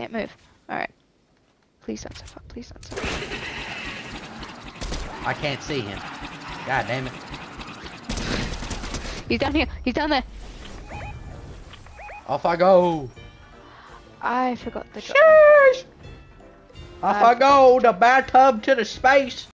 Can't move. Alright. Please don't suffer. Please don't suffer. I can't see him. God damn it. He's down here. He's down there. Off I go. I forgot the. Sheesh. Off I I go. The bathtub to the space.